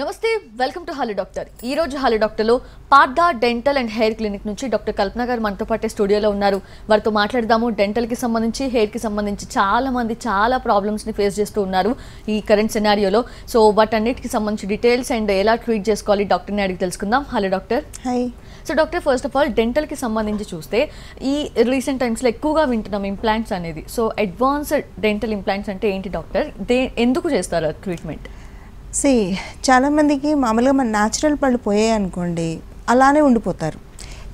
నమస్తే welcome to హాలి doctor. ఈ రోజు హాలి డాక్టర్లో Pardha dental and hair clinic నుంచి డాక్టర్ కల్పన గారు మనతో పాటే స్టూడియోలో ఉన్నారు. వారితో మాట్లాడదాము. డెంటల్కి సంబంధించి హెయిర్కి సంబంధించి చాలా మంది చాలా ప్రాబ్లమ్స్ని ఫేస్ చేస్తూ ఉన్నారు ఈ కరెంట్ సినారియోలో. సో వాటన్నిటికి సంబంధించి డీటెయిల్స్ అండ్ ఎలా ట్రీట్ చేసుకోవాలి డాక్టర్ని అడిగి తెలుసుకుందాం. Hello doctor. Hi so doctor first of all డెంటల్కి సంబంధించి చూస్తే ఈ రీసెంట్ టైమ్స్లో ఎక్కువగా వింటున్నాం ఇంప్లాంట్స్ అనేది. సో అడ్వాన్స్డ్ డెంటల్ ఇంప్లాంట్స్ అంటే ఏంటి డాక్టర్? దే ఎందుకు చేస్తారు ట్రీట్మెంట్? సి చాలామందికి మామూలుగా మన న్యాచురల్ పళ్ళు పోయాయి అనుకోండి అలానే ఉండిపోతారు.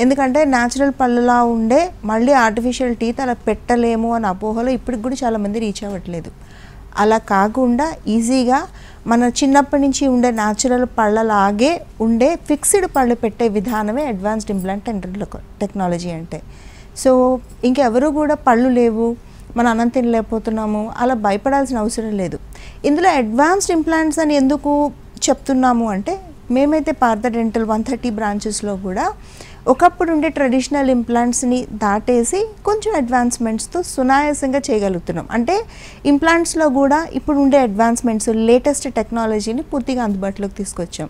ఎందుకంటే న్యాచురల్ పళ్ళులా ఉండే మళ్ళీ ఆర్టిఫిషియల్ టీత్ అలా పెట్టలేము అని అపోహలో ఇప్పటికి కూడా చాలామంది రీచ్ అవ్వట్లేదు. అలా కాకుండా ఈజీగా మన చిన్నప్పటి నుంచి ఉండే న్యాచురల్ పళ్ళలాగే ఉండే ఫిక్స్డ్ పళ్ళు పెట్టే విధానమే అడ్వాన్స్డ్ ఇంప్లాంట్ టెక్నాలజీ అంటే. సో ఇంకెవరూ కూడా పళ్ళు లేవు మన అన్నం తినలేకపోతున్నాము అలా భయపడాల్సిన అవసరం లేదు. ఇందులో అడ్వాన్స్డ్ ఇంప్లాంట్స్ అని ఎందుకు చెప్తున్నాము అంటే మేమైతే పార్థ డెంటల్ వన్ థర్టీ బ్రాంచెస్లో కూడా ఒకప్పుడు ఉండే ట్రెడిషనల్ ఇంప్లాంట్స్ని దాటేసి కొంచెం అడ్వాన్స్మెంట్స్తో సునాయాసంగా చేయగలుగుతున్నాం. అంటే ఇంప్లాంట్స్లో కూడా ఇప్పుడు ఉండే అడ్వాన్స్మెంట్స్ లేటెస్ట్ టెక్నాలజీని పూర్తిగా అందుబాటులోకి తీసుకొచ్చాం.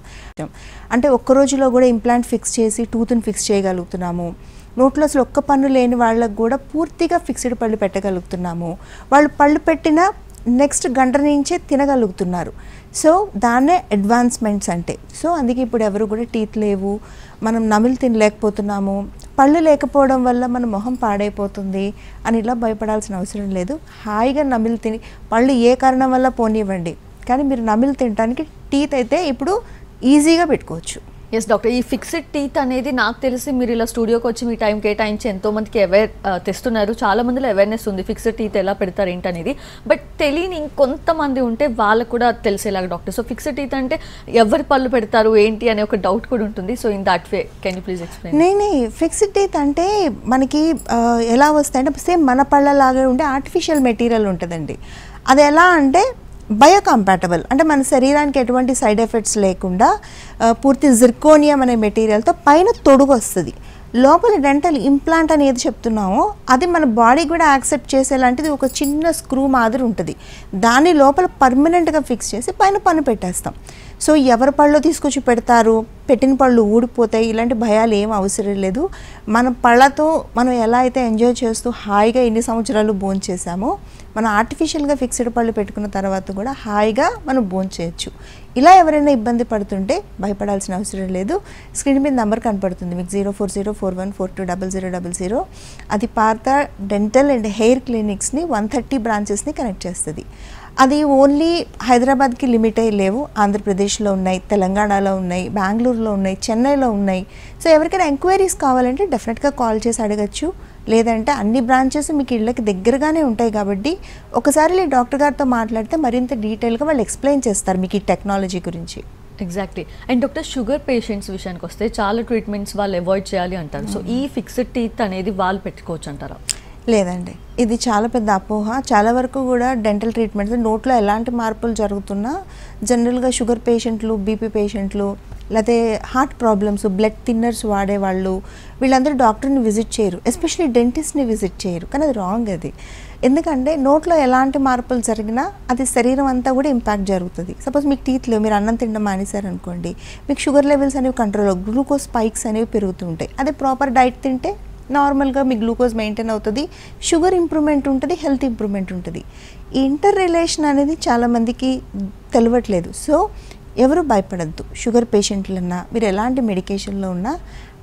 అంటే ఒక్క రోజులో కూడా ఇంప్లాంట్ ఫిక్స్ చేసి టూత్ని ఫిక్స్ చేయగలుగుతున్నాము. నోట్లో అసలు ఒక్క పన్ను లేని వాళ్ళకు కూడా పూర్తిగా ఫిక్స్డ్ పళ్ళు పెట్టగలుగుతున్నాము. వాళ్ళు పళ్ళు పెట్టిన నెక్స్ట్ గంట నుంచే తినగలుగుతున్నారు. సో దాన్నే అడ్వాన్స్మెంట్స్ అంటే. సో అందుకే ఇప్పుడు ఎవరు కూడా టీత్ లేవు మనం నమిలి తినలేకపోతున్నాము పళ్ళు లేకపోవడం వల్ల మన మొహం పాడైపోతుంది అని ఇలా భయపడాల్సిన అవసరం లేదు. హాయిగా నమిలి తిని పళ్ళు ఏ కారణం వల్ల పోనివ్వండి. కానీ మీరు నమిలి తినడానికి టీత్ అయితే ఇప్పుడు ఈజీగా పెట్టుకోవచ్చు. ఎస్ డాక్టర్ ఈ ఫిక్స్డ్ టీత్ అనేది నాకు తెలిసి మీరు ఇలా స్టూడియోకి వచ్చి మీ టైం కేటాయించి ఎంతో మందికి అవేర్ తెస్తున్నారు. చాలా మందిలో అవేర్నెస్ ఉంది. ఫిక్స్డ్ టీత్ ఎలా పెడతారు ఏంటి అనేది. బట్ తెలియని ఇంకొంతమంది ఉంటే వాళ్ళకు కూడా తెలిసేలాగా డాక్టర్ సో ఫిక్స్డ్ టీత్ అంటే ఎవరి పళ్ళు పెడతారు ఏంటి అనే ఒక డౌట్ కూడా ఉంటుంది. So in that way can you please explain నేనే ఫిక్స్డ్ టీత్ అంటే మనకి ఎలా వస్తాయంటే సేమ్ మన పళ్ళలాగా ఉండే ఆర్టిఫిషియల్ మెటీరియల్ ఉంటుందండి. అది ఎలా అంటే బయోకంపాటబుల్ అంటే మన శరీరానికి ఎటువంటి సైడ్ ఎఫెక్ట్స్ లేకుండా పూర్తి జిర్కోనియం అనే మెటీరియల్తో పైన తొడుగు వస్తుంది. లోపల డెంటల్ ఇంప్లాంట్ అనేది ఏది చెప్తున్నామో అది మన బాడీ కూడా యాక్సెప్ట్ చేసేలాంటిది ఒక చిన్న స్క్రూ మాదిరి ఉంటుంది. దాని లోపల పర్మనెంట్గా ఫిక్స్ చేసి పైన పని పెట్టేస్తాం. సో ఎవరి పళ్ళు తీసుకొచ్చి పెడతారు? పెట్టిన పళ్ళు ఊడిపోతాయి. ఇలాంటి భయాలు ఏం అవసరం లేదు. మన పళ్ళతో మనం ఎలా అయితే ఎంజాయ్ చేస్తూ హాయిగా ఎన్ని సంవత్సరాలు బోన్ చేసామో మనం ఆర్టిఫిషియల్గా ఫిక్స్డ్ పళ్ళు పెట్టుకున్న తర్వాత కూడా హాయిగా మనం బోన్ చేయొచ్చు. ఇలా ఎవరైనా ఇబ్బంది పడుతుంటే భయపడాల్సిన అవసరం లేదు. స్క్రీన్ మీద నెంబర్ కనపడుతుంది. మీకు zero four zero four one four two double zero double zero. అది పాత డెంటల్ అండ్ హెయిర్ క్లినిక్స్ని వన్ థర్టీ బ్రాంచెస్ని కనెక్ట్ చేస్తుంది. అది ఓన్లీ హైదరాబాద్కి లిమిట్ అయ్యి లేవు. ఆంధ్రప్రదేశ్లో ఉన్నాయి తెలంగాణలో ఉన్నాయి బెంగళూరులో ఉన్నాయి చెన్నైలో ఉన్నాయి. సో ఎవరికైనా ఎంక్వైరీస్ కావాలంటే డెఫినెట్గా కాల్ చేసి అడగచ్చు. లేదంటే అన్ని బ్రాంచెస్ మీకు ఇళ్ళకి దగ్గరగానే ఉంటాయి కాబట్టి ఒకసారి డాక్టర్ గారితో మాట్లాడితే మరింత డీటెయిల్గా వాళ్ళు ఎక్స్ప్లెయిన్ చేస్తారు మీకు ఈ టెక్నాలజీ గురించి. Exactly and doctor sugar patients విషయానికి వస్తే చాలా ట్రీట్మెంట్స్ వాళ్ళు అవాయిడ్ చేయాలి అంటారు. సో ఈ ఫిక్స్డ్ టీత్ అనేది వాళ్ళు పెట్టుకోవచ్చు అంటారా? లేదండి. ఇది చాలా పెద్ద అపోహ. చాలా వరకు కూడా డెంటల్ ట్రీట్మెంట్స్ నోట్లో ఎలాంటి మార్పులు జరుగుతున్నా జనరల్గా షుగర్ పేషెంట్లు బీపీ పేషెంట్లు లేకపోతే హార్ట్ ప్రాబ్లమ్స్ బ్లడ్ థిన్నర్స్ వాడేవాళ్ళు వీళ్ళందరూ డాక్టర్ని విజిట్ చేయరు. ఎస్పెషలీ డెంటిస్ట్ని విజిట్ చేయరు. కానీ అది రాంగ్ అది. ఎందుకంటే నోట్లో ఎలాంటి మార్పులు జరిగినా అది శరీరం అంతా కూడా ఇంపాక్ట్ జరుగుతుంది. సపోజ్ మీకు టీత్లో మీరు అన్నం తినడం మానేశారనుకోండి మీకు షుగర్ లెవెల్స్ అనేవి కంట్రోల్ గ్లూకోజ్ స్పైక్స్ అనేవి పెరుగుతుంటాయి అదే ప్రాపర్ డైట్ తింటే నార్మల్గా మీ గ్లూకోజ్ మెయింటైన్ అవుతుంది షుగర్ ఇంప్రూవ్మెంట్ ఉంటుంది హెల్త్ ఇంప్రూవ్మెంట్ ఉంటుంది. ఈ ఇంటర్ రిలేషన్ అనేది చాలామందికి తెలియట్లేదు సో ఎవరు భయపడద్దు. షుగర్ పేషెంట్లన్నా మీరు ఎలాంటి మెడికేషన్లో ఉన్నా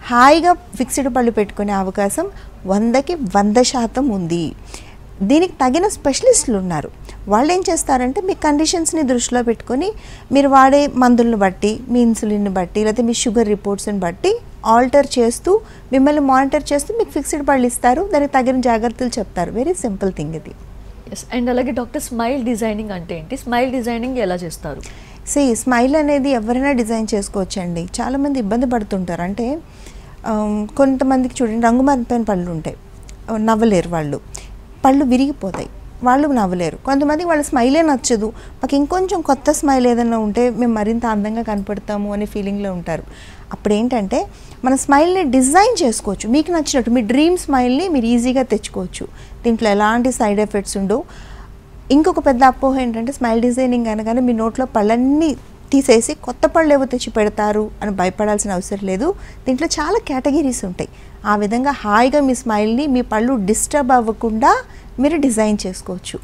హాయిగా ఫిక్స్డ్ పళ్ళు పెట్టుకునే అవకాశం వందకి వంద శాతం ఉంది. దీనికి తగిన స్పెషలిస్టులు ఉన్నారు. వాళ్ళు ఏం చేస్తారంటే మీ కండిషన్స్ని దృష్టిలో పెట్టుకొని మీరు వాడే మందులను బట్టి మీ ఇన్సులిన్ని బట్టి లేకపోతే మీ షుగర్ రిపోర్ట్స్ని బట్టి ఆల్టర్ చేస్తూ మిమ్మల్ని మానిటర్ చేస్తూ మీకు ఫిక్స్డ్ పళ్ళు ఇస్తారు. దానికి తగిన జాగ్రత్తలు చెప్తారు. వెరీ సింపుల్ థింగ్ ఇది. ఎస్ అండ్ అలాగే డాక్టర్ స్మైల్ డిజైనింగ్ అంటే ఏంటి? స్మైల్ డిజైనింగ్ ఎలా చేస్తారు? సి స్మైల్ అనేది ఎవరైనా డిజైన్ చేసుకోవచ్చండి. చాలామంది ఇబ్బంది పడుతుంటారు. అంటే కొంతమందికి చూడండి రంగు మారిపోయిన పళ్ళు ఉంటాయి. నవ్వలేరు వాళ్ళు. పళ్ళు విరిగిపోతాయి. వాళ్ళు నవ్వలేరు. కొంతమందికి వాళ్ళ స్మైలే నచ్చదు. మాకు ఇంకొంచెం కొత్త స్మైల్ ఏదైనా ఉంటే మేము మరింత అందంగా కనపడతాము అనే ఫీలింగ్లో ఉంటారు. అప్పుడు ఏంటంటే మన స్మైల్ని డిజైన్ చేసుకోవచ్చు. మీకు నచ్చినట్టు మీ డ్రీమ్ స్మైల్ని మీరు ఈజీగా తెచ్చుకోవచ్చు. దీంట్లో ఎలాంటి సైడ్ ఎఫెక్ట్స్ ఉండవు. ఇంకొక పెద్ద అపోహ ఏంటంటే స్మైల్ డిజైనింగ్ అనగానే మీ నోట్లో పళ్ళన్నీ తీసేసి కొత్త పళ్ళు ఏవో తెచ్చి పెడతారు అని భయపడాల్సిన అవసరం లేదు. దీంట్లో చాలా కేటగిరీస్ ఉంటాయి. ఆ విధంగా హాయిగా మీ స్మైల్ని మీ పళ్ళు డిస్టర్బ్ అవ్వకుండా మీరు డిజైన్ చేసుకోవచ్చు.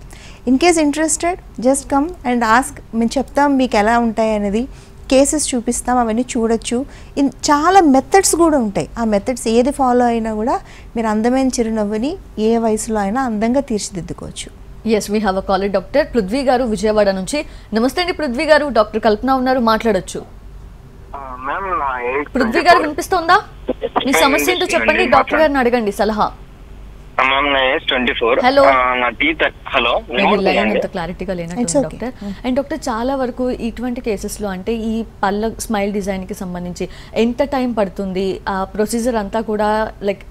In case interested just come and ask మేము చెప్తాం మీకు ఎలా ఉంటాయి అనేది కేసెస్ చూపిస్తాం అవన్నీ చూడొచ్చు. ఇన్ చాలా మెథడ్స్ కూడా ఉంటాయి. ఆ మెథడ్స్ ఏది ఫాలో అయినా కూడా మీరు అందమైన చిరునవ్వుని ఏ వయసులో అయినా అందంగా తీర్చిదిద్దుకోవచ్చు. Yes we have a caller doctor Prithvi గారు విజయవాడ నుంచి. నమస్తే అండి పృథ్వీ గారు. డాక్టర్ కల్పన ఉన్నారు మాట్లాడొచ్చు. పృథ్వీ గారు వినిపిస్తోందా? మీ సమస్య ఏంటో చెప్పండి డాక్టర్ గారిని అడగండి సలహా. హలో క్లారిటీగా లేనట్టు. డాక్టర్. అండ్ డాక్టర్ చాలా వరకు ఇటువంటి కేసెస్లో అంటే ఈ పళ్ళ స్మైల్ డిజైన్కి సంబంధించి ఎంత టైం పడుతుంది? ఆ ప్రొసీజర్ అంతా కూడా లైక్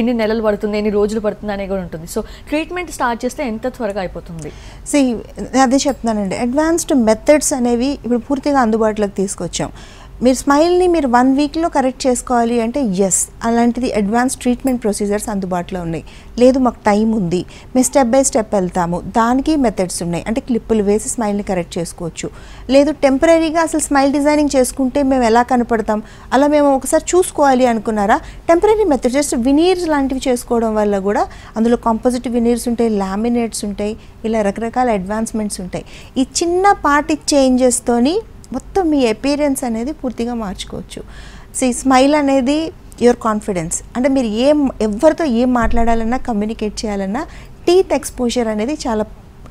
ఎన్ని నెలలు పడుతుంది ఎన్ని రోజులు పడుతుంది అనేది కూడా ఉంటుంది. సో ట్రీట్మెంట్ స్టార్ట్ చేస్తే ఎంత త్వరగా అయిపోతుంది? సి అదే చెప్తున్నానండి. అడ్వాన్స్డ్ మెథడ్స్ అనేవి ఇప్పుడు పూర్తిగా అందుబాటులోకి తీసుకొచ్చాం. మీరు స్మైల్ని మీరు వన్ వీక్లో కరెక్ట్ చేసుకోవాలి అంటే ఎస్ అలాంటిది అడ్వాన్స్ ట్రీట్మెంట్ ప్రొసీజర్స్ అందుబాటులో ఉన్నాయి. లేదు మాకు టైం ఉంది. మేము స్టెప్ బై స్టెప్ వెళ్తాము. దానికి మెథడ్స్ ఉన్నాయి. అంటే క్లిప్పులు వేసి స్మైల్ని కరెక్ట్ చేసుకోవచ్చు. లేదు టెంపరీగా అసలు స్మైల్ డిజైనింగ్ చేసుకుంటే మేము ఎలా కనపడతాం? అలా మేము ఒకసారి చూసుకోవాలి అనుకున్నారా? టెంపరీ మెథడ్ జస్ట్ వినీర్స్ లాంటివి చేసుకోవడం వల్ల కూడా అందులో కాంపోజిట్ వినీర్స్ ఉంటాయి లామినేట్స్ ఉంటాయి ఇలా రకరకాల అడ్వాన్స్మెంట్స్ ఉంటాయి. ఈ చిన్న పార్టీ చేంజెస్తోని మొత్తం మీ అపీరెన్స్ అనేది పూర్తిగా మార్చుకోవచ్చు. సో ఈ స్మైల్ అనేది యువర్ కాన్ఫిడెన్స్ అంటే మీరు ఏం ఎవరితో ఏం మాట్లాడాలన్నా కమ్యూనికేట్ చేయాలన్నా టీత్ ఎక్స్పోజర్ అనేది చాలా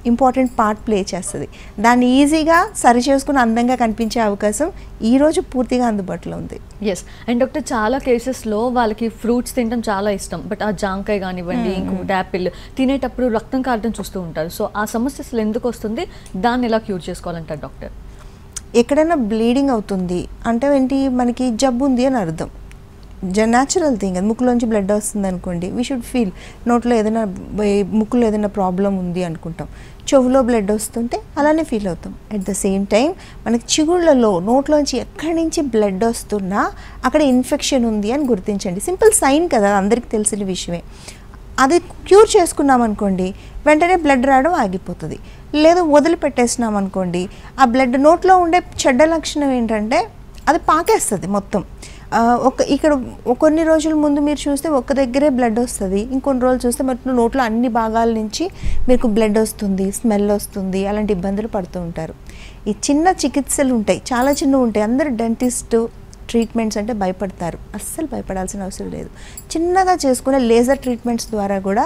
ఇంపార్టెంట్ పార్ట్ ప్లే చేస్తుంది. దాన్ని ఈజీగా సరి చేసుకుని అందంగా కనిపించే అవకాశం ఈరోజు పూర్తిగా అందుబాటులో ఉంది. ఎస్ అండ్ డాక్టర్ చాలా కేసెస్లో వాళ్ళకి ఫ్రూట్స్ తినడం చాలా ఇష్టం. బట్ ఆ జాంకాయ కానివ్వండి ఇంకొకటి యాపిల్ తినేటప్పుడు రక్తం కారడం చూస్తూ ఉంటారు. సో ఆ సమస్య అసలు ఎందుకు వస్తుంది? దాన్ని ఎలా క్యూర్ చేసుకోవాలంటారు డాక్టర్ ఎక్కడైనా బ్లీడింగ్ అవుతుంది అంటే ఏంటి? మనకి జబ్బు ఉంది అని అర్థం. జ న్యాచురల్ థింగ్ అది ముక్కులోంచి బ్లడ్ వస్తుంది అనుకోండి. వీ షుడ్ ఫీల్ నోట్లో ఏదైనా ముక్కులో ఏదైనా ప్రాబ్లం ఉంది అనుకుంటాం. చెవులో బ్లడ్ వస్తుంటే అలానే ఫీల్ అవుతాం. అట్ ద సేమ్ టైం మనకి చిగుళ్ళలో నోట్లోంచి ఎక్కడి నుంచి బ్లడ్ వస్తున్నా అక్కడ ఇన్ఫెక్షన్ ఉంది అని గుర్తించండి. సింపుల్ సైన్ కదా అందరికీ తెలిసిన విషయమే. అది క్యూర్ చేసుకున్నాం అనుకోండి వెంటనే బ్లడ్ రావడం ఆగిపోతుంది. లేదు వదిలిపెట్టేసినాం అనుకోండి ఆ బ్లడ్ నోట్లో ఉండే చెడ్డ లక్షణం ఏంటంటే అది పాకేస్తుంది మొత్తం. ఒక ఇక్కడ కొన్ని రోజుల ముందు మీరు చూస్తే ఒక దగ్గరే బ్లడ్ వస్తుంది ఇంకొన్ని రోజులు చూస్తే మరి నోట్లో అన్ని భాగాల నుంచి మీకు బ్లడ్ వస్తుంది స్మెల్ వస్తుంది అలాంటి ఇబ్బందులు పడుతూ ఉంటారు. ఈ చిన్న చికిత్సలు ఉంటాయి చాలా చిన్నవి ఉంటాయి. అందరు డెంటిస్ట్ ట్రీట్మెంట్స్ అంటే భయపడతారు. అస్సలు భయపడాల్సిన అవసరం లేదు. చిన్నగా చేసుకునే లేజర్ ట్రీట్మెంట్స్ ద్వారా కూడా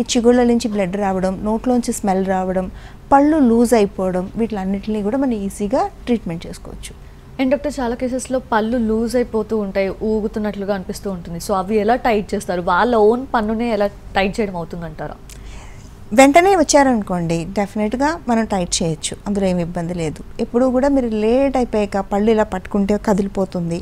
ఈ చిగుళ్ళ నుంచి బ్లడ్ రావడం నోట్లోంచి స్మెల్ రావడం పళ్ళు లూజ్ అయిపోవడం వీటిలన్నిటిని కూడా మనం ఈజీగా ట్రీట్మెంట్ చేసుకోవచ్చు. అండ్ డాక్టర్ చాలా కేసెస్లో పళ్ళు లూజ్ అయిపోతూ ఉంటాయి ఊగుతున్నట్లుగా అనిపిస్తూ ఉంటుంది. సో అవి ఎలా టైట్ చేస్తారు? వాళ్ళ ఓన్ పన్నునే ఎలా టైట్ చేయడం అవుతుందంటారా? వెంటనే వచ్చారనుకోండి డెఫినెట్గా మనం టైట్ చేయొచ్చు. అందులో ఏమి ఇబ్బంది లేదు. ఎప్పుడు కూడా మీరు లేట్ అయిపోయాక పళ్ళు ఇలా పట్టుకుంటే కదిలిపోతుంది.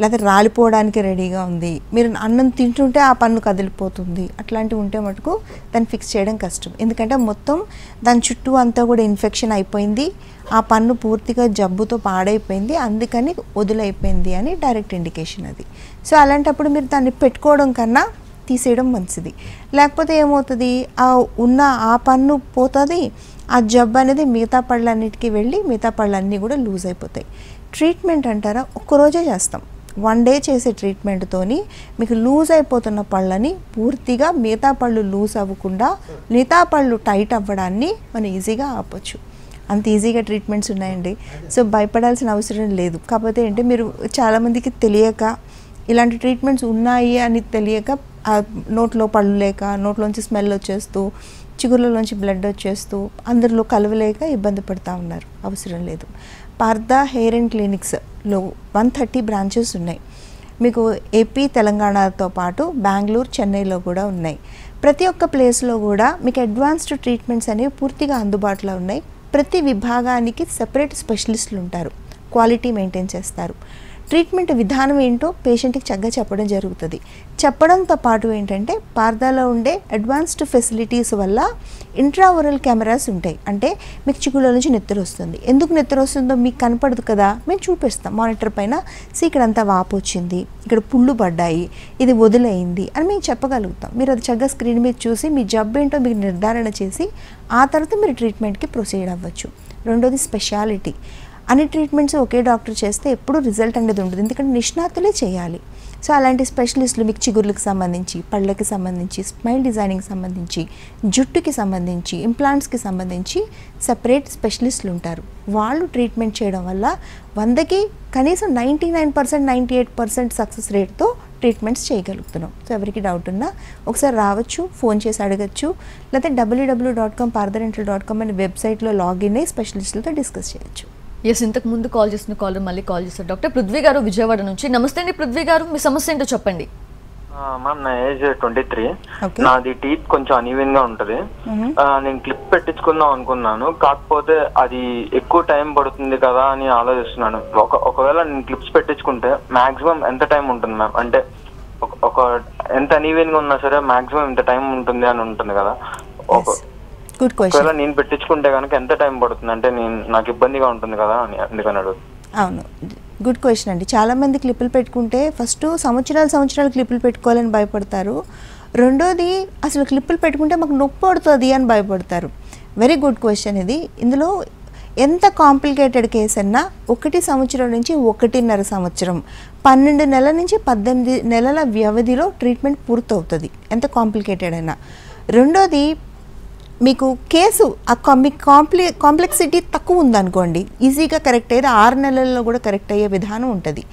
లేదా రాలిపోవడానికి రెడీగా ఉంది. మీరు అన్నం తింటుంటే ఆ పన్ను కదిలిపోతుంది. అట్లాంటివి ఉంటే మటుకు దాన్ని ఫిక్స్ చేయడం కష్టం. ఎందుకంటే మొత్తం దాని చుట్టూ అంతా కూడా ఇన్ఫెక్షన్ అయిపోయింది. ఆ పన్ను పూర్తిగా జబ్బుతో పాడైపోయింది. అందుకని వదిలైపోయింది అని డైరెక్ట్ ఇండికేషన్ అది. సో అలాంటప్పుడు మీరు దాన్ని పెట్టుకోవడం కన్నా తీసేయడం మంచిది. లేకపోతే ఏమవుతుంది? ఆ ఉన్న ఆ పన్ను పోతుంది. ఆ జబ్బు అనేది మిగతా పళ్ళన్నిటికీ వెళ్ళి మిగతా పళ్ళన్నీ కూడా లూజ్ అయిపోతాయి. ట్రీట్మెంట్ అంటారా? ఒక్కరోజే చేస్తాం. వన్ డే చేసే ట్రీట్మెంట్తోని మీకు లూజ్ అయిపోతున్న పళ్ళని పూర్తిగా మిగతా పళ్ళు లూజ్ అవ్వకుండా మిగతా పళ్ళు టైట్ అవ్వడాన్ని మనం ఈజీగా ఆపొచ్చు. అంత ఈజీగా ట్రీట్మెంట్స్ ఉన్నాయండి. సో భయపడాల్సిన అవసరం లేదు. కాకపోతే ఏంటి మీరు చాలామందికి తెలియక ఇలాంటి ట్రీట్మెంట్స్ ఉన్నాయి అని తెలియక నోట్లో పళ్ళు లేక నోట్లోంచి స్మెల్ వచ్చేస్తూ చిగుర్లలోంచి బ్లడ్ వచ్చేస్తూ అందరిలో కలవలేక ఇబ్బంది పడుతూ ఉన్నారు. అవసరం లేదు. పార్దా హెయిర్ అండ్ క్లినిక్స్లో వన్ థర్టీ బ్రాంచెస్ ఉన్నాయి. మీకు ఏపీ తెలంగాణతో పాటు బెంగళూరు చెన్నైలో కూడా ఉన్నాయి. ప్రతి ఒక్క ప్లేస్లో కూడా మీకు అడ్వాన్స్డ్ ట్రీట్మెంట్స్ అనేవి పూర్తిగా అందుబాటులో ఉన్నాయి. ప్రతి విభాగానికి సెపరేట్ స్పెషలిస్టులు ఉంటారు. క్వాలిటీ మెయింటైన్ చేస్తారు. ట్రీట్మెంట్ విధానం ఏంటో పేషెంట్కి చక్కగా చెప్పడం జరుగుతుంది. చెప్పడంతో పాటు ఏంటంటే పార్దాలో ఉండే అడ్వాన్స్డ్ ఫెసిలిటీస్ వల్ల ఇంట్రావరల్ కెమెరాస్ ఉంటాయి. అంటే మీకు చిగుళ్ళ నుంచి నెత్తరు వస్తుంది. ఎందుకు నెత్తరు వస్తుందో మీకు కనపడదు కదా? మేము చూపిస్తాం. మానిటర్ పైన సీ ఇక్కడ వాపు వచ్చింది. ఇక్కడ పుళ్ళు పడ్డాయి. ఇది వదిలైంది అని మేము చెప్పగలుగుతాం. మీరు అది చక్కగా స్క్రీన్ మీద చూసి మీ జబ్బు ఏంటో మీకు నిర్ధారణ చేసి ఆ తర్వాత మీరు ట్రీట్మెంట్కి ప్రొసీడ్ అవ్వచ్చు. రెండోది స్పెషాలిటీ. అన్ని ట్రీట్మెంట్స్ ఒకే డాక్టర్ చేస్తే ఎప్పుడు రిజల్ట్ అనేది ఉండదు. ఎందుకంటే నిష్ణాతులే చేయాలి. సో అలాంటి స్పెషలిస్టులు మీకు చిగుర్లకు సంబంధించి పళ్ళకి సంబంధించి స్మైల్ డిజైనింగ్ సంబంధించి జుట్టుకి సంబంధించి ఇంప్లాంట్స్కి సంబంధించి సపరేట్ స్పెషలిస్టులు ఉంటారు. వాళ్ళు ట్రీట్మెంట్ చేయడం వల్ల వందకి కనీసం ninety nine percent ninety eight percent success రేట్తో treatments చేయగలుగుతున్నాం. సో ఎవరికి డౌట్ ఉన్నా ఒకసారి రావచ్చు ఫోన్ చేసి అడగచ్చు లేకపోతే WWW dot com Pardha dental dot com అనే వెబ్సైట్లో లాగిన్ అయ్యి స్పెషలిస్టులతో డిస్కస్ చేయొచ్చు. ఎస్ ఇంతకు ముందు కాల్ చేసిన కాలర్ మళ్ళీ కాల్ చేస్తారు డాక్టర్ పృథ్వీ గారు విజయవాడ నుంచి. నమస్తే అండి పృథ్వీ గారు మీ సమస్య ఏంటో చెప్పండి. మ్యామ్ నా ఏజ్ ట్వంటీ త్రీ Okay. నాది టీత్ కొంచెం అన్ఈవెన్గా ఉంటది నేను క్లిప్ పెట్టించుకుందాం అనుకున్నాను. కాకపోతే అది ఎక్కువ టైం పడుతుంది కదా అని ఆలోచిస్తున్నాను. ఒక ఒకవేళ నేను క్లిప్స్ పెట్టించుకుంటే మాక్సిమం ఎంత టైం ఉంటుంది మ్యామ్ అంటే ఒక- ఒక ఎంత అన్ఈవెన్గా ఉన్నా సరే మాక్సిమం ఇంత టైం ఉంటుంది అని ఉంటుంది కదా. గుడ్ ఒకవేళ క్వశ్చన్ నేను పెట్టించుకుంటే కనుక ఎంత టైం పడుతుంది? అంటే నేను నాకు ఇబ్బందిగా ఉంటుంది కదా అని అందుకని అడుగు అవును. గుడ్ క్వశ్చన్ అండి. చాలామంది క్లిప్పులు పెట్టుకుంటే ఫస్ట్ సంవత్సరాలు సంవత్సరాలు క్లిప్పులు పెట్టుకోవాలని భయపడతారు. రెండోది అసలు క్లిప్పులు పెట్టుకుంటే మాకు నొప్పి పడుతుంది అని భయపడతారు. వెరీ గుడ్ క్వశ్చన్ ఇది. ఇందులో ఎంత కాంప్లికేటెడ్ కేసు అన్నా ఒకటి సంవత్సరం నుంచి ఒకటిన్నర సంవత్సరం పన్నెండు నెలల నుంచి పద్దెనిమిది నెలల వ్యవధిలో ట్రీట్మెంట్ పూర్తవుతుంది. ఎంత కాంప్లికేటెడ్ అయినా. రెండోది మీకు కేసు ఆ కా- మీకు కాంప్లెక్సిటీ తక్కువ ఉందనుకోండి. ఈజీగా కరెక్ట్ అయ్యేది ఆరు నెలల్లో కూడా కరెక్ట్ అయ్యే విధానం ఉంటుంది.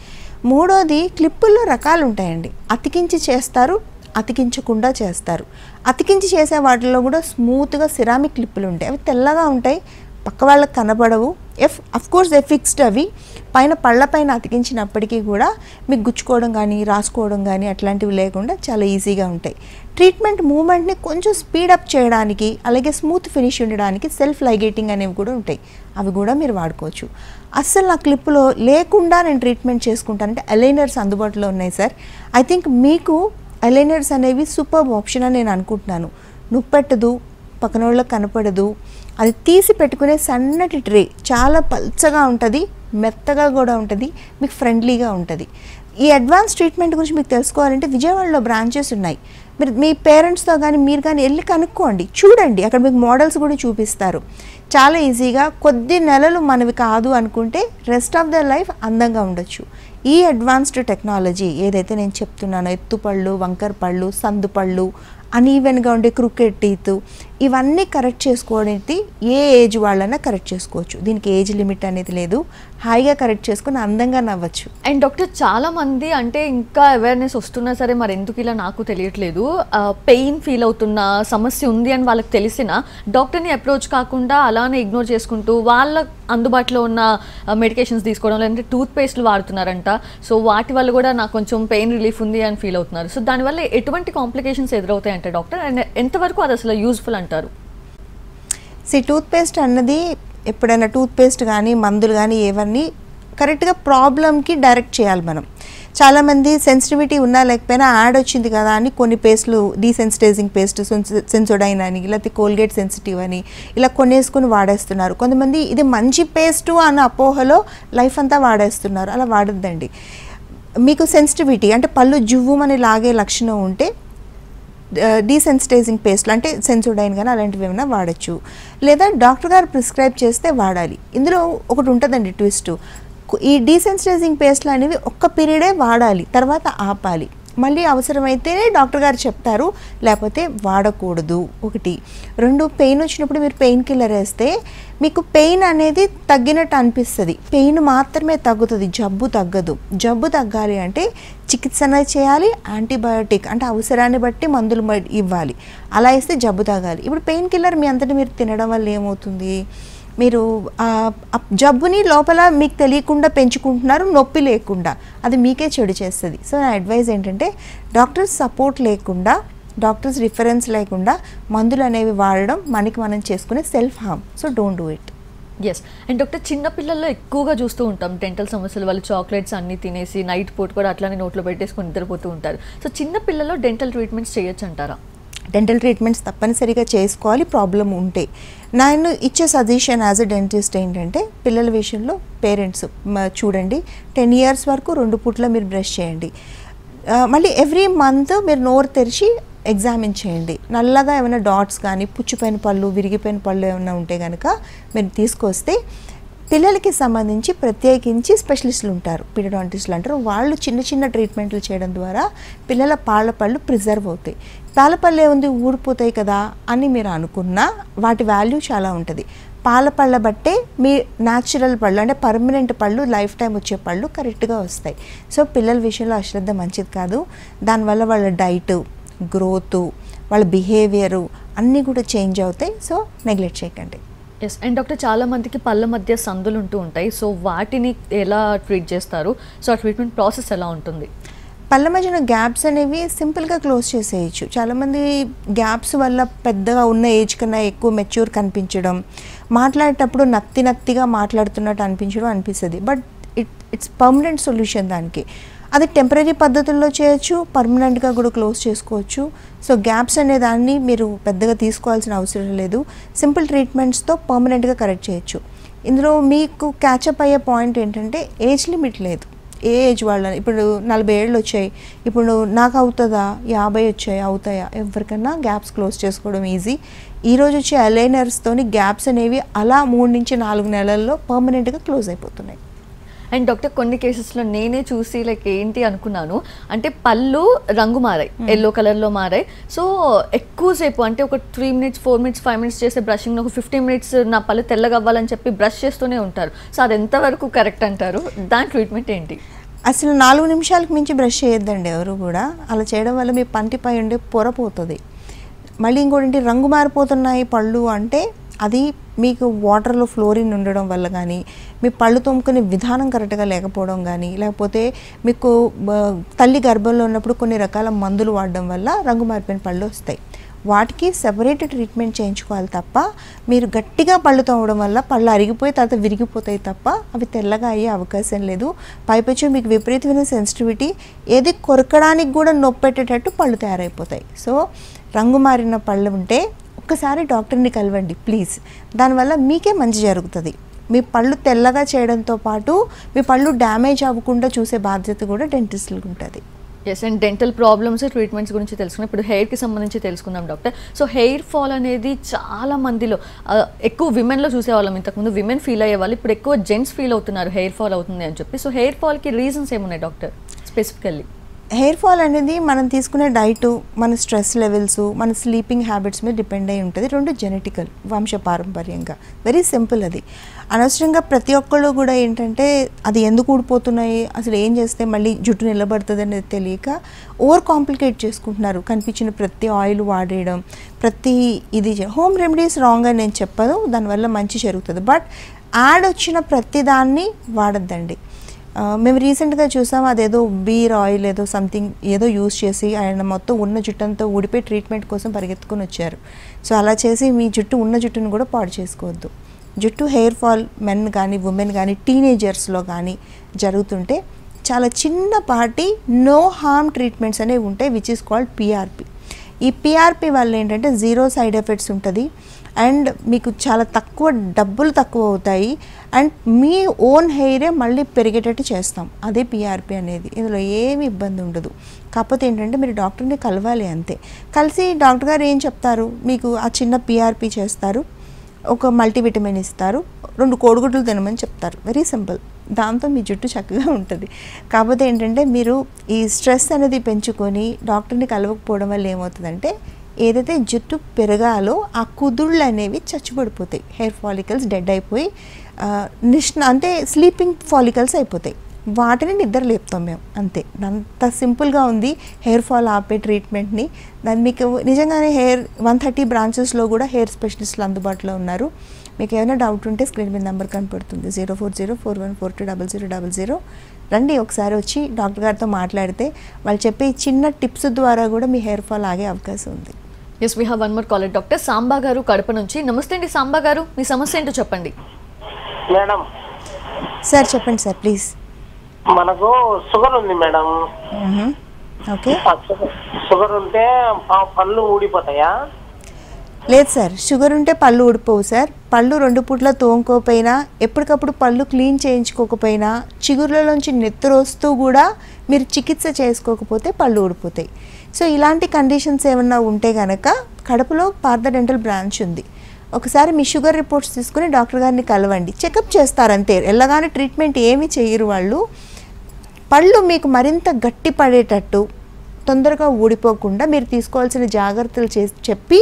మూడోది క్లిప్పుల్లో రకాలు ఉంటాయండి. అతికించి చేస్తారు అతికించకుండా చేస్తారు. అతికించి చేసే వాటిల్లో కూడా స్మూత్గా సిరామిక్ క్లిప్పులు ఉంటాయి. అవి తెల్లగా ఉంటాయి పక్క వాళ్ళకి కనబడవు. ఎఫ్ అఫ్కోర్స్ కోర్స్ ఏ ఫిక్స్డ్ అవి. పైన పళ్ళ పైన అతికించినప్పటికీ కూడా మీకు గుచ్చుకోవడం కానీ రాసుకోవడం కానీ అట్లాంటివి లేకుండా చాలా ఈజీగా ఉంటాయి. ట్రీట్మెంట్ మూమెంట్ని కొంచెం స్పీడప్ చేయడానికి అలాగే స్మూత్ ఫినిష్ ఉండడానికి సెల్ఫ్ లైగేటింగ్ అనేవి కూడా ఉంటాయి. అవి కూడా మీరు వాడుకోవచ్చు. అస్సలు నా క్లిప్లో లేకుండా నేను ట్రీట్మెంట్ చేసుకుంటానంటే అలైనర్స్ అందుబాటులో ఉన్నాయి సార్. ఐ థింక్ మీకు అలైనర్స్ అనేవి సూపర్ ఆప్షన్ అని నేను అనుకుంటున్నాను. నొప్పెట్టదు పక్కన వాళ్ళకి కనపడదు. అది తీసి పెట్టుకునే సన్నటి ట్రే చాలా పల్చగా ఉంటుంది మెత్తగా కూడా ఉంటుంది మీకు ఫ్రెండ్లీగా ఉంటుంది. ఈ అడ్వాన్స్ ట్రీట్మెంట్ గురించి మీకు తెలుసుకోవాలంటే విజయవాడలో బ్రాంచెస్ ఉన్నాయి. మీరు మీ పేరెంట్స్తో కానీ మీరు కానీ వెళ్ళి కనుక్కోండి. చూడండి అక్కడ మీకు మోడల్స్ కూడా చూపిస్తారు. చాలా ఈజీగా కొద్ది నెలలు మనవి కాదు అనుకుంటే రెస్ట్ ఆఫ్ ద లైఫ్ అందంగా ఉండొచ్చు. ఈ అడ్వాన్స్డ్ టెక్నాలజీ ఏదైతే నేను చెప్తున్నానో ఎత్తుపళ్ళు వంకర పళ్ళు సందుపళ్ళు అనీవెన్గా ఉండే క్రికెట్ టీత్ ఇవన్నీ కరెక్ట్ చేసుకోవడానికి ఏ ఏజ్ వాళ్ళైనా కరెక్ట్ చేసుకోవచ్చు. దీనికి ఏజ్ లిమిట్ అనేది లేదు. హాయిగా కరెక్ట్ చేసుకుని అందంగా నవ్వచ్చు. అండ్ డాక్టర్ చాలా మంది అంటే ఇంకా అవేర్నెస్ వస్తున్నా సరే మరి ఎందుకు ఇలా నాకు తెలియట్లేదు. పెయిన్ ఫీల్ అవుతున్న సమస్య ఉంది అని వాళ్ళకి తెలిసిన డాక్టర్ని అప్రోచ్ కాకుండా అలానే ఇగ్నోర్ చేసుకుంటూ వాళ్ళ అందుబాటులో ఉన్న మెడికేషన్స్ తీసుకోవడం లేదంటే టూత్ పేస్ట్లు వాడుతున్నారంట. సో వాటి వల్ల కూడా నాకు కొంచెం పెయిన్ రిలీఫ్ ఉంది అని ఫీల్ అవుతున్నారు. సో దానివల్ల ఎటువంటి కాంప్లికేషన్స్ ఎదురవుతాయంటే డాక్టర్ అండ్ ఎంతవరకు అది అసలు యూజ్ఫుల్ అంటారు సి టూత్పేస్ట్ అన్నది ఎప్పుడైనా టూత్ పేస్ట్ కానీ మందులు కానీ ఏవన్నీ కరెక్ట్గా ప్రాబ్లంకి డైరెక్ట్ చేయాలి మనం. చాలామంది సెన్సిటివిటీ ఉన్నా లేకపోయినా యాడ్ వచ్చింది కదా అని కొన్ని పేస్ట్లు డీసెన్సిటైజింగ్ పేస్ట్ సెన్సోడైన్ అని లేకపోతే కోల్గేట్ సెన్సిటివ్ అని ఇలా కొనేసుకుని వాడేస్తున్నారు. కొంతమంది ఇది మంచి పేస్టు అన్న అపోహలో లైఫ్ అంతా వాడేస్తున్నారు. అలా వాడద్దండి. మీకు సెన్సిటివిటీ అంటే పళ్ళు జువ్వుమని లాగే లక్షణం ఉంటే డీసెన్సిటైజింగ్ పేస్ట్లు అంటే సెన్సోడైన్ కానీ అలాంటివి ఏమైనా వాడచ్చు. లేదా డాక్టర్ గారు ప్రిస్క్రైబ్ చేస్తే వాడాలి. ఇందులో ఒకటి ఉంటుందండి ట్విస్ట్. ఈ డీసెన్సిటైజింగ్ పేస్ట్లు అనేవి ఒక్క పీరియడే వాడాలి తర్వాత ఆపాలి. మళ్ళీ అవసరమైతేనే డాక్టర్ గారు చెప్తారు లేకపోతే వాడకూడదు. ఒకటి. రెండు పెయిన్ వచ్చినప్పుడు మీరు పెయిన్ కిల్లర్ వేస్తే మీకు పెయిన్ అనేది తగ్గినట్టు అనిపిస్తుంది. పెయిన్ మాత్రమే తగ్గుతుంది జబ్బు తగ్గదు. జబ్బు తగ్గాలి అంటే చికిత్స అనేది చేయాలి యాంటీబయోటిక్ అంటే అవసరాన్ని బట్టి మందులు ఇవ్వాలి. అలా వేస్తే జబ్బు తగ్గాలి. ఇప్పుడు పెయిన్ కిల్లర్ మీ అంతటి మీరు తినడం వల్ల ఏమవుతుంది? మీరు జబ్బుని లోపల మీకు తెలియకుండా పెంచుకుంటున్నారు నొప్పి లేకుండా. అది మీకే చెడు చేస్తుంది. సో నా అడ్వైజ్ ఏంటంటే డాక్టర్స్ సపోర్ట్ లేకుండా డాక్టర్స్ రిఫరెన్స్ లేకుండా మందులు అనేవి వాడడం మనకి మనం చేసుకునే self harm so don't do it. Yes and doctor చిన్నపిల్లల్లో ఎక్కువగా చూస్తూ ఉంటాం. డెంటల్ సమస్యలు వాళ్ళు చాక్లెట్స్ అన్నీ తినేసి నైట్ పూట కూడా అట్లానే నోట్లో పెట్టేసుకొని నిద్రపోతూ ఉంటారు. సో చిన్నపిల్లల్లో డెంటల్ ట్రీట్మెంట్స్ చేయొచ్చు అంటారా డెంటల్ ట్రీట్మెంట్స్ తప్పనిసరిగా చేసుకోవాలి ప్రాబ్లం ఉంటే. నేను ఇచ్చే సజెషన్ యాజ్ ఎ డెంటిస్ట్ ఏంటంటే పిల్లల విషయంలో పేరెంట్స్ చూడండి టెన్ ఇయర్స్ వరకు రెండు పూట్ల మీరు బ్రష్ చేయండి. మళ్ళీ ఎవ్రీ మంత్ మీరు నోరు తెరిచి ఎగ్జామిన్ చేయండి. నల్లగా ఏమైనా డాట్స్ కానీ పుచ్చిపోయిన పళ్ళు విరిగిపోయిన పళ్ళు ఏమైనా ఉంటే కనుక మీరు తీసుకొస్తే పిల్లలకి సంబంధించి ప్రత్యేకించి స్పెషలిస్టులు ఉంటారు. పీడియాట్రిస్టులు అంటారు. వాళ్ళు చిన్న చిన్న ట్రీట్మెంట్లు చేయడం ద్వారా పిల్లల పాలపళ్ళు పళ్ళు ప్రిజర్వ్ అవుతాయి. పాలపళ్ళు ఏముంది? ఊడిపోతాయి కదా అని మీరు అనుకున్నా వాటి వాల్యూ చాలా ఉంటుంది. పాల పళ్ళ బట్టే మీ న్యాచురల్ పళ్ళు అంటే పర్మనెంట్ పళ్ళు లైఫ్ టైం వచ్చే పళ్ళు కరెక్ట్గా వస్తాయి. సో పిల్లల విషయంలో అశ్రద్ధ మంచిది కాదు. దానివల్ల వాళ్ళ డైట్ గ్రోత్ వాళ్ళ బిహేవియరు అన్నీ కూడా చేంజ్ అవుతాయి. సో నెగ్లెక్ట్ చేయకండి. ఎస్ అండ్ డాక్టర్ చాలా మందికి పళ్ళ మధ్య సందులు ఉంటూ ఉంటాయి. సో వాటిని ఎలా ట్రీట్ చేస్తారు? సో ఆ ట్రీట్మెంట్ ప్రాసెస్ ఎలా ఉంటుంది? పళ్ళ మధ్యన గ్యాప్స్ అనేవి సింపుల్గా క్లోజ్ చేసేయచ్చు. చాలామంది గ్యాప్స్ వల్ల పెద్దగా ఉన్న ఏజ్ కన్నా ఎక్కువ మెచ్యూర్ కనిపించడం మాట్లాడేటప్పుడు నత్తి నత్తిగా మాట్లాడుతున్నట్టు అనిపించడం అనిపిస్తుంది. But it it's permanent solution దానికి. అది టెంపరీ పద్ధతుల్లో చేయొచ్చు పర్మనెంట్గా కూడా క్లోజ్ చేసుకోవచ్చు. సో గ్యాప్స్ అనే దాన్ని మీరు పెద్దగా తీసుకోవాల్సిన అవసరం లేదు. సింపుల్ ట్రీట్మెంట్స్తో పర్మనెంట్గా కరెక్ట్ చేయొచ్చు. ఇందులో మీకు క్యాచప్ అయ్యే పాయింట్ ఏంటంటే ఏజ్ లిమిట్ లేదు. ఏ ఏజ్ వాళ్ళని ఇప్పుడు నలభై ఏళ్ళు వచ్చాయి. ఇప్పుడు నాకు అవుతుందా? యాభై వచ్చాయి? అవుతాయా? ఎవరికన్నా గ్యాప్స్ క్లోజ్ చేసుకోవడం ఈజీ ఈరోజు వచ్చే అలైనర్స్తోని గ్యాప్స్ అనేవి అలా మూడు నుంచి నాలుగు నెలల్లో పర్మనెంట్గా క్లోజ్ అయిపోతున్నాయి. అండ్ డాక్టర్ కొన్ని కేసెస్లో నేనే చూసి లైక్ ఏంటి అనుకున్నాను. అంటే పళ్ళు రంగు మారాయి. ఎల్లో కలర్లో మారాయి. సో ఎక్కువసేపు అంటే ఒక three minutes four minutes five minutes చేసే బ్రషింగ్ ఒక ఫిఫ్టీన్ మినిట్స్ నా పళ్ళు తెల్లగా అవ్వాలని చెప్పి బ్రష్ చేస్తూనే ఉంటారు. సో అది ఎంతవరకు కరెక్ట్ అంటారు? దాని ట్రీట్మెంట్ ఏంటి? అసలు నాలుగు నిమిషాలకు మించి బ్రష్ చేయొద్దండి ఎవరు కూడా. అలా చేయడం వల్ల మీ పంటిపై ఉండే పొర పోతుంది. మళ్ళీ ఇంకోటి రంగు మారిపోతున్నాయి పళ్ళు అంటే అది మీకు వాటర్లో ఫ్లోరిన్ ఉండడం వల్ల కానీ మీ పళ్ళు తోముకునే విధానం కరెక్ట్గా లేకపోవడం కానీ లేకపోతే మీకు తల్లి గర్భంలో ఉన్నప్పుడు కొన్ని రకాల మందులు వాడడం వల్ల రంగు మారిపోయిన పళ్ళు వస్తాయి. వాటికి సెపరేట్ ట్రీట్మెంట్ చేయించుకోవాలి తప్ప మీరు గట్టిగా పళ్ళు తోమడం వల్ల పళ్ళు అరిగిపోయి తర్వాత విరిగిపోతాయి తప్ప అవి తెల్లగా అయ్యే అవకాశం లేదు. పైపచ్చు మీకు విపరీతమైన సెన్సిటివిటీ ఏది కొరకడానికి కూడా నొప్పెట్టేటట్టు పళ్ళు తయారైపోతాయి. సో రంగు మారిన పళ్ళు ఉంటే ఒక్కసారి డాక్టర్ని కలవండి ప్లీజ్. దానివల్ల మీకే మంచి జరుగుతుంది. మీ పళ్ళు తెల్లగా చేయడంతో పాటు మీ పళ్ళు డ్యామేజ్ అవ్వకుండా చూసే బాధ్యత కూడా డెంటిస్ట్లకు ఉంటుంది. Yes and dental problems treatments గురించి తెలుసుకున్నాం. ఇప్పుడు హెయిర్కి సంబంధించి తెలుసుకుందాం డాక్టర్ సో హెయిర్ ఫాల్ అనేది చాలా మందిలో ఎక్కువ విమెన్లో చూసేవాళ్ళం ఇంతకుముందు. విమెన్ ఫీల్ అయ్యేవాళ్ళు ఇప్పుడు ఎక్కువ జెంట్స్ ఫీల్ అవుతున్నారు హెయిర్ ఫాల్ అవుతుంది అని చెప్పి. సో హెయిర్ ఫాల్కి రీజన్స్ ఏమున్నాయి డాక్టర్ స్పెసిఫికల్లీ హెయిర్ ఫాల్ అనేది మనం తీసుకునే డైట్ మన స్ట్రెస్ లెవెల్స్ మన స్లీపింగ్ హ్యాబిట్స్ మీద డిపెండ్ అయి ఉంటుంది. రెండు జెనెటికల్ వంశపారంపర్యంగా వెరీ సింపుల్ అది. అనవసరంగా ప్రతి ఒక్కళ్ళు కూడా ఏంటంటే అది ఎందుకు ఊడిపోతున్నాయి అసలు ఏం చేస్తే మళ్ళీ జుట్టు నిలబడుతుంది అనేది తెలియక ఓవర్ కాంప్లికేట్ చేసుకుంటున్నారు. కనిపించిన ప్రతి ఆయిల్ వాడేయడం ప్రతి ఇది హోమ్ రెమెడీస్ రాంగ్ అని నేను చెప్పదు దానివల్ల మంచి జరుగుతుంది. బట్ యాడ్ వచ్చిన ప్రతి దాన్ని వాడద్దండి. మేము రీసెంట్గా చూసాం అదేదో బీర్ ఆయిల్ ఏదో సంథింగ్ ఏదో యూస్ చేసి ఆయన మొత్తం ఉన్న జుట్టంతో ఊడిపోయి ట్రీట్మెంట్ కోసం పరిగెత్తుకొని వచ్చారు. సో అలా చేసి మీ జుట్టు ఉన్న జుట్టును కూడా పాడు చేసుకోవద్దు. జుట్టు హెయిర్ ఫాల్ మెన్ కానీ ఉమెన్ కానీ టీనేజర్స్లో కానీ జరుగుతుంటే చాలా చిన్నపాటి నో హార్మ్ ట్రీట్మెంట్స్ అనేవి ఉంటాయి విచ్ ఇస్ కాల్డ్ పిఆర్పి ఈ పిఆర్పి వల్ల ఏంటంటే జీరో సైడ్ ఎఫెక్ట్స్ ఉంటుంది అండ్ మీకు చాలా తక్కువ డబ్బులు తక్కువ అవుతాయి అండ్ మీ ఓన్ హెయిరే మళ్ళీ పెరిగేటట్టు చేస్తాం. అదే పిఆర్పి అనేది. ఇందులో ఏమి ఇబ్బంది ఉండదు. కాకపోతే ఏంటంటే మీరు డాక్టర్ని కలవాలి అంతే. కలిసి డాక్టర్ గారు ఏం చెప్తారు? మీకు ఆ చిన్న పిఆర్పి చేస్తారు. ఒక మల్టీవిటమిన్ ఇస్తారు. రెండు కోడిగుడ్లు తినమని చెప్తారు. వెరీ సింపుల్ దాంతో మీ జుట్టు చక్కగా ఉంటుంది. కాకపోతే ఏంటంటే మీరు ఈ స్ట్రెస్ అనేది పెంచుకొని డాక్టర్ని కలవకపోవడం వల్ల ఏమవుతుందంటే ఏదైతే జుట్టు పెరగాలో ఆ కుదుళ్ళు అనేవి చచ్చిపడిపోతాయి. హెయిర్ ఫాలికల్స్ డెడ్ అయిపోయి నిష్ణ అంటే స్లీపింగ్ ఫాలికల్స్ అయిపోతాయి. వాటిని నిద్ర లేపుతాం మేము. అంతే. అంత సింపుల్గా ఉంది హెయిర్ ఫాల్ ఆపే ట్రీట్మెంట్ని. దాన్ని మీకు నిజంగానే హెయిర్ వన్ థర్టీ బ్రాంచెస్లో కూడా హెయిర్ స్పెషలిస్టులు అందుబాటులో ఉన్నారు. మీకు ఏమైనా డౌట్ ఉంటే స్క్రీన్ మీద నెంబర్ కనపడుతుంది. Zero four zero four one four two double zero double zero. రండి ఒకసారి వచ్చి డాక్టర్ గారితో మాట్లాడితే వాళ్ళు చెప్పే ఈ చిన్న టిప్స్ ద్వారా కూడా మీ హెయిర్ ఫాల్ ఆగే అవకాశం ఉంది. Yes we one more caller doctor Samba గారు కడప నుంచి. నమస్తే అండి సాంబా గారు. మీ సమస్య ఏంటో చెప్పండి. మేడం. సార్ చెప్పండి సార్ ప్లీజ్. మనకు షుగర్ ఉంది మేడం. షుగర్ ఉంటే పళ్ళు ఊడిపోతాయా? లేదు సార్ షుగర్ ఉంటే పళ్ళు ఊడిపోవు సార్. పళ్ళు రెండు పూట్ల తోముకోకపోయినా ఎప్పటికప్పుడు పళ్ళు క్లీన్ చేయించుకోకపోయినా చిగుర్లలోంచి నెత్తురు వస్తూ కూడా మీరు చికిత్స చేసుకోకపోతే పళ్ళు ఊడిపోతాయి. సో ఇలాంటి కండిషన్స్ ఏమన్నా ఉంటే కనుక కడపలో పార్థ డెంటల్ బ్రాంచ్ ఉంది. ఒకసారి మీ షుగర్ రిపోర్ట్స్ తీసుకుని డాక్టర్ గారిని కలవండి. చెకప్ చేస్తారు అంతే ఎల్లగానే ట్రీట్మెంట్ ఏమీ చేయరు వాళ్ళు. పళ్ళు మీకు మరింత గట్టి పడేటట్టు తొందరగా ఊడిపోకుండా మీరు తీసుకోవాల్సిన జాగ్రత్తలు చేసి చెప్పి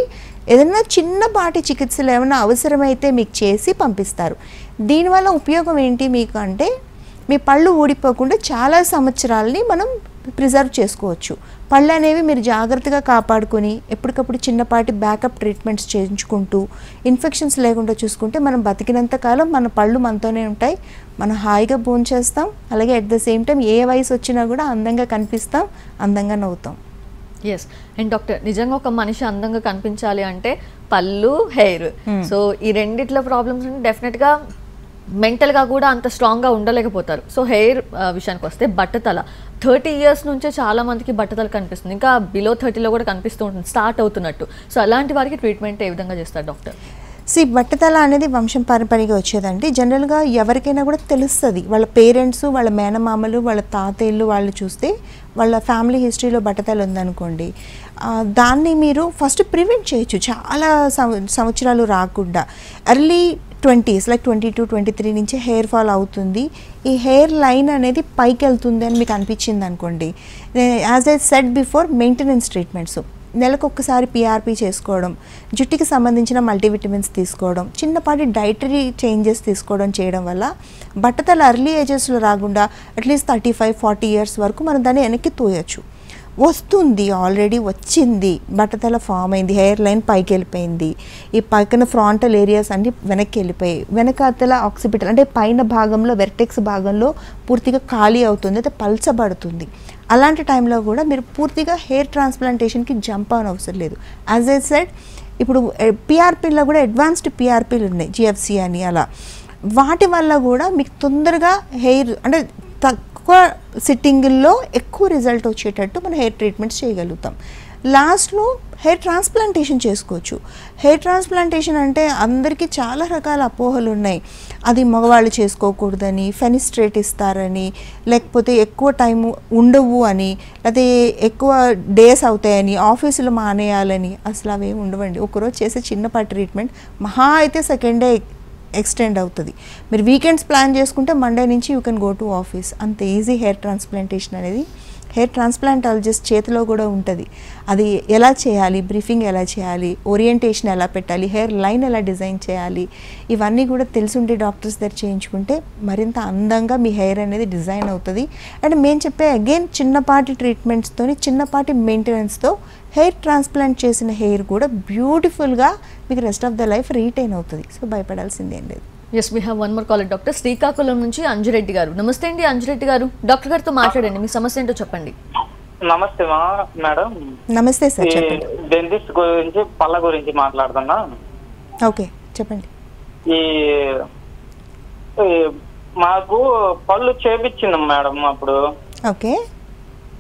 ఏదైనా చిన్నపాటి చికిత్సలు ఏమైనా అవసరమైతే మీకు చేసి పంపిస్తారు. దీనివల్ల ఉపయోగం ఏంటి మీకు అంటే మీ పళ్ళు ఊడిపోకుండా చాలా సంవత్సరాలని మనం ప్రిజర్వ్ చేసుకోవచ్చు. పళ్ళు అనేవి మీరు జాగ్రత్తగా కాపాడుకొని ఎప్పటికప్పుడు చిన్నపాటి బ్యాకప్ ట్రీట్మెంట్స్ చేయించుకుంటూ ఇన్ఫెక్షన్స్ లేకుండా చూసుకుంటే మనం బతికినంత కాలం మన పళ్ళు మనతోనే ఉంటాయి. మనం హాయిగా భోంచేస్తాం అలాగే అట్ ద సేమ్ టైం ఏ వయసు వచ్చినా కూడా అందంగా కనిపిస్తాం అందంగా నవ్వుతాం. ఎస్ అండ్ డాక్టర్ నిజంగా ఒక మనిషి అందంగా కనిపించాలి అంటే పళ్ళు హెయిర్ సో ఈ రెండిట్లో ప్రాబ్లమ్స్ డెఫినెట్గా మెంటల్గా కూడా అంత స్ట్రాంగ్గా ఉండలేకపోతారు. సో హెయిర్ విషయానికి వస్తే బట్టతల. థర్టీ ఇయర్స్ నుంచే చాలా మందికి బట్టతలు కనిపిస్తుంది. ఇంకా బిలో థర్టీలో కూడా కనిపిస్తూ ఉంటుంది. స్టార్ట్ అవుతున్నట్టు. సో అలాంటి వారికి ట్రీట్మెంట్ ఏ విధంగా చేస్తారు డాక్టర్? సి బట్టతల అనేది వంశం పారంపరిగా వచ్చేదండి. జనరల్గా ఎవరికైనా కూడా తెలుస్తుంది. వాళ్ళ పేరెంట్స్ వాళ్ళ మేనమామలు వాళ్ళ తాతయ్యలు వాళ్ళు చూస్తే వాళ్ళ ఫ్యామిలీ హిస్టరీలో బట్టతల ఉందనుకోండి. దాన్ని మీరు ఫస్ట్ ప్రివెంట్ చేయొచ్చు. చాలా సంవత్సరాలు రాకుండా. Early twenties like twenty two twenty three నుంచి హెయిర్ ఫాల్ అవుతుంది. ఈ హెయిర్ లైన్ అనేది పైకి వెళ్తుంది అని మీకు అనిపించింది అనుకోండి. As I said before maintenance treatments నెలకు ఒక్కసారి పిఆర్పి చేసుకోవడం జుట్టుకి సంబంధించిన మల్టీవిటమిన్స్ తీసుకోవడం చిన్నపాటి డైటరీ చేంజెస్ తీసుకోవడం చేయడం వల్ల బట్టతల అర్లీ ఏజెస్లో రాకుండా at least thirty five forty years వరకు మనం దాన్ని వెనక్కి తోయచ్చు. వస్తుంది ఆల్రెడీ వచ్చింది. బట్టతల ఫామ్ అయింది హెయిర్ లైన్ పైకి వెళ్ళిపోయింది. ఈ పక్కన ఫ్రాంటల్ ఏరియాస్ అన్ని వెనక్కి వెళ్ళిపోయాయి. వెనకాతల ఆక్సిపిటల్ అంటే పైన భాగంలో వెర్టెక్స్ భాగంలో పూర్తిగా ఖాళీ అవుతుంది అయితే పల్చబడుతుంది. అలాంటి టైంలో కూడా మీరు పూర్తిగా హెయిర్ ట్రాన్స్ప్లాంటేషన్కి జంప్ అని అవసరం లేదు. యాజ్ ఏ సెడ్ ఇప్పుడు eh, పిఆర్పీలో కూడా అడ్వాన్స్డ్ పిఆర్పీలు ఉన్నాయి జిఎఫ్సి అని అలా. వాటి వల్ల కూడా మీకు తొందరగా హెయిర్ అంటే తక్కువ సిట్టింగుల్లో ఎక్కువ రిజల్ట్ వచ్చేటట్టు మనం హెయిర్ ట్రీట్మెంట్స్ చేయగలుగుతాం. లాస్ట్లో హెయిర్ ట్రాన్స్ప్లాంటేషన్ చేసుకోవచ్చు. హెయిర్ ట్రాన్స్ప్లాంటేషన్ అంటే అందరికీ చాలా రకాల అపోహలు ఉన్నాయి. అది మగవాళ్ళు చేసుకోకూడదని ఫెనిస్ట్రేట్ ఇస్తారని లేకపోతే ఎక్కువ టైం ఉండవు అని లేకపోతే ఎక్కువ డేస్ అవుతాయని ఆఫీసులు మానేయాలని అసలు అవి ఉండవండి. ఒకరోజు చేసే చిన్నపాటి ట్రీట్మెంట్ మహా అయితే సెకండ్ డే ఎక్స్టెండ్ అవుతుంది. మీరు వీకెండ్స్ ప్లాన్ చేసుకుంటే మండే నుంచి you can go to office అంత ఈజీ హెయిర్ ట్రాన్స్ప్లాంటేషన్ అనేది హెయిర్ ట్రాన్స్ప్లాంటాలజిస్ట్ చేతిలో కూడా ఉంటుంది. అది ఎలా చేయాలి? బ్రీఫింగ్ ఎలా చేయాలి? ఓరియంటేషన్ ఎలా పెట్టాలి? హెయిర్ లైన్ ఎలా డిజైన్ చేయాలి? ఇవన్నీ కూడా తెలుసుంటే డాక్టర్స్ దగ్గర చేయించుకుంటే మరింత అందంగా మీ హెయిర్ అనేది డిజైన్ అవుతుంది. అండ్ మేము చెప్పే అగైన్ చిన్నపాటి ట్రీట్మెంట్స్తోని చిన్నపాటి మెయింటెనెన్స్తో హెయిర్ ట్రాన్స్ప్లాంట్ చేసిన హెయిర్ కూడా బ్యూటిఫుల్గా మీకు rest of the life retain అవుతుంది. సో భయపడాల్సిందేం లేదు. Yes we have one more caller doctor Srikakulam నుంచి అంజురెడ్డి గారు. నమస్తే అండి అంజురెడ్డి గారు. డాక్టర్ గారితో మాట్లాడండి మీ సమస్య ఏంటో చెప్పండి. నమస్తే మా మేడం. నమస్తే సార్ డెంటిస్ట్ గురించి పళ్ళ గురించి మాట్లాడుతున్నా. ఓకే చెప్పండి. ఈ ఈ మాకు పళ్ళు చేపించింది మేడం అప్పుడు. ఓకే.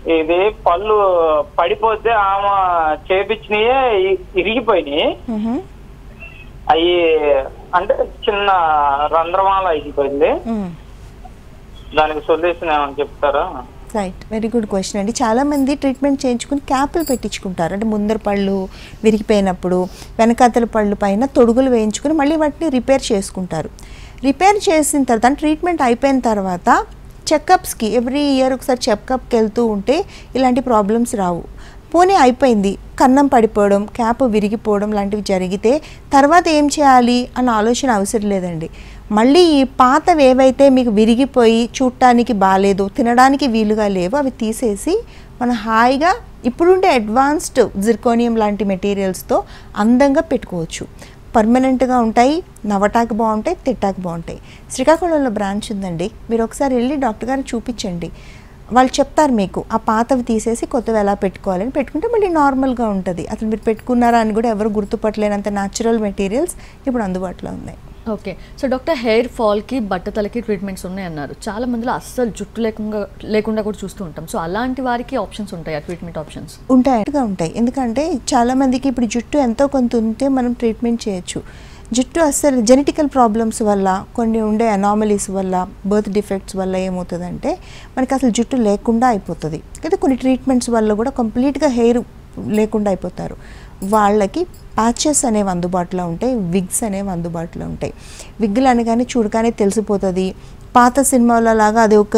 ఇది పళ్ళు పడిపోతే ఆమె చేపించినయే ఇరిగిపోయినాయి. అవి అంటే చిన్న రంధ్రమాల అయిపోయింది మ్. దానికి సొల్యూషన్ ఏమైనా చెప్తారా? రైట్. వెరీ గుడ్ క్వశ్చన్ అండి. చాలామంది ట్రీట్మెంట్ చేయించుకుని క్యాప్లు పెట్టించుకుంటారు. అంటే ముందర పళ్ళు విరిగిపోయినప్పుడు వెనకాతల పళ్ళు పైన తొడుగులు వేయించుకుని మళ్ళీ వాటిని రిపేర్ చేసుకుంటారు. రిపేర్ చేసిన తర్వాత ట్రీట్మెంట్ అయిపోయిన తర్వాత చెకప్స్కి ఎవ్రీ ఇయర్ ఒకసారి చెకప్కి వెళ్తూ ఉంటే ఇలాంటి ప్రాబ్లమ్స్ రావు. పోనీ అయిపోయింది. కన్నం పడిపోవడం క్యాప్ విరిగిపోవడం లాంటివి జరిగితే తర్వాత ఏం చేయాలి అన్న ఆలోచన అవసరం లేదండి. మళ్ళీ ఈ పాతవి ఏవైతే మీకు విరిగిపోయి చూడటానికి బాగాలేదు తినడానికి వీలుగా లేవో అవి తీసేసి మనం హాయిగా ఇప్పుడుండే అడ్వాన్స్డ్ జిర్కోనియం లాంటి మెటీరియల్స్తో అందంగా పెట్టుకోవచ్చు. పర్మనెంట్గా ఉంటాయి నవ్వటానికి బాగుంటాయి తిట్టాకి బాగుంటాయి. శ్రీకాకుళంలో బ్రాంచ్ ఉందండి. మీరు ఒకసారి వెళ్ళి డాక్టర్ గారిని చూపించండి. వాళ్ళు చెప్తారు మీకు ఆ పాతవి తీసేసి కొత్తవి ఎలా పెట్టుకోవాలని? పెట్టుకుంటే మళ్ళీ నార్మల్గా ఉంటుంది. అసలు మీరు పెట్టుకున్నారా అని కూడా ఎవరు గుర్తుపట్టలేనంత న్యాచురల్ మెటీరియల్స్ ఇప్పుడు అందుబాటులో ఉన్నాయి. ఓకే. సో డాక్టర్ హెయిర్ ఫాల్కి బట్టతలకి ట్రీట్మెంట్స్ ఉన్నాయన్నారు. చాలా మందిలో అస్సలు జుట్టు లేకుండా లేకుండా కూడా చూస్తూ ఉంటాం. సో అలాంటి వారికి ఆప్షన్స్ ఉంటాయి? ఆ ట్రీట్మెంట్ ఆప్షన్స్? ఉంటాయిగా ఉంటాయి. ఎందుకంటే చాలామందికి ఇప్పుడు జుట్టు ఎంతో కొంత ఉంటే మనం ట్రీట్మెంట్ చేయొచ్చు. జుట్టు అస్సలు జెనెటికల్ ప్రాబ్లమ్స్ వల్ల కొన్ని ఉండే అనామలీస్ వల్ల బర్త్ డిఫెక్ట్స్ వల్ల ఏమవుతుందంటే మనకి అసలు జుట్టు లేకుండా అయిపోతుంది. అయితే కొన్ని ట్రీట్మెంట్స్ వల్ల కూడా కంప్లీట్గా హెయిర్ లేకుండా అయిపోతారు. వాళ్ళకి ప్యాచెస్ అనేవి అందుబాటులో ఉంటాయి విగ్స్ అనేవి అందుబాటులో ఉంటాయి. విగ్గులు అనగానే చూడగానే తెలిసిపోతుంది. పాత సినిమాల లాగా అది ఒక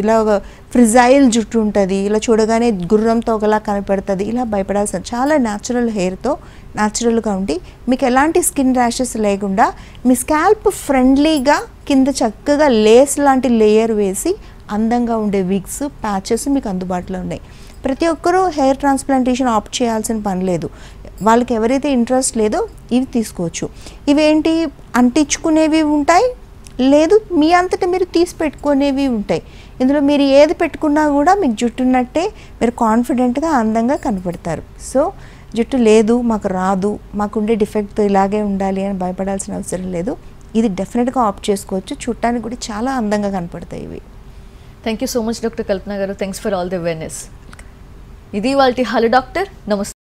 ఇలా ఫ్రిజైల్ జుట్టు ఉంటుంది ఇలా చూడగానే గుర్రంతో ఒకలా కనపడుతుంది ఇలా భయపడాల్సిన చాలా న్యాచురల్ హెయిర్తో న్యాచురల్గా ఉండి మీకు ఎలాంటి స్కిన్ ర్యాషెస్ లేకుండా మీ స్కాల్ప్ ఫ్రెండ్లీగా కింద చక్కగా లేస్ లాంటి లేయర్ వేసి అందంగా ఉండే విగ్స్ ప్యాచెస్ మీకు అందుబాటులో ఉన్నాయి. ప్రతి ఒక్కరూ హెయిర్ ట్రాన్స్ప్లాంటేషన్ ఆప్ట్ చేయాల్సిన పని లేదు. వాళ్ళకి ఎవరైతే ఇంట్రెస్ట్ లేదో ఇవి తీసుకోవచ్చు. ఇవేంటి? అంటించుకునేవి ఉంటాయి లేదు మీ అంతటా మీరు తీసి పెట్టుకునేవి ఉంటాయి. ఇందులో మీరు ఏది పెట్టుకున్నా కూడా మీకు జుట్టు ఉన్నట్టే మీరు కాన్ఫిడెంట్గా అందంగా కనపడతారు. సో జుట్టు లేదు మాకు రాదు మాకుండే డిఫెక్ట్తో ఇలాగే ఉండాలి అని భయపడాల్సిన అవసరం లేదు. ఇది డెఫినెట్గా ఆప్ట్ చేసుకోవచ్చు. చూడటానికి కూడా చాలా అందంగా కనపడతాయి ఇవి. Thank you so much doctor Kalpana గారు. Thanks for all the awareness ఇది వాళ్ళ హలో డాక్టర్. నమస్తే.